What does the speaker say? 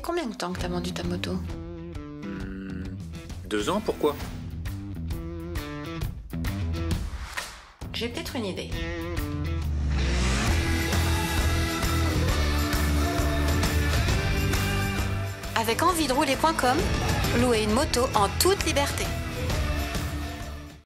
combien de temps que t'as vendu ta moto hmm, Deux ans, pourquoi? J'ai peut-être une idée. Avec envie de rouler.com, louer une moto en toute liberté.